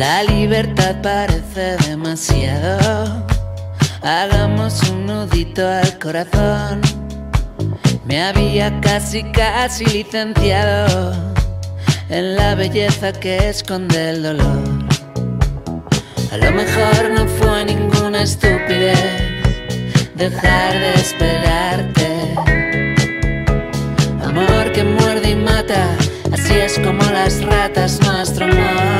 La libertad parece demasiado. Hagamos un nudito al corazón. Me había casi, casi licenciado en la belleza que esconde el dolor. A lo mejor no fue ninguna estupidez dejar de esperarte. Amor que muerde y mata, así es como las ratas nuestro amor.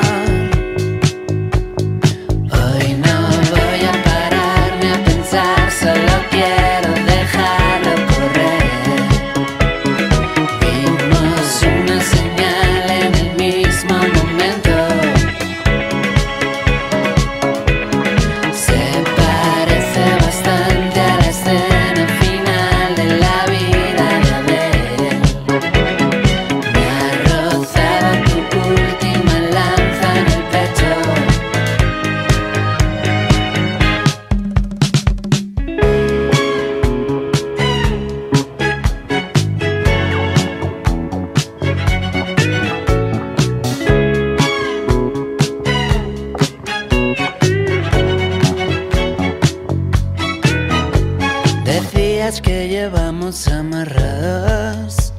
Que llevamos amarrados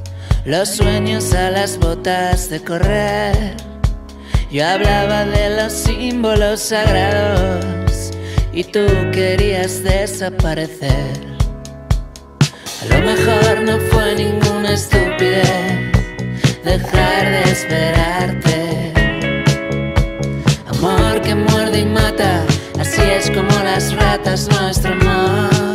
los sueños a las botas de correr. Yo hablaba de los símbolos sagrados y tú querías desaparecer. A lo mejor no fue ninguna estupidez dejar de esperarte. Amor que muerde y mata, así es como las ratas nuestro amor.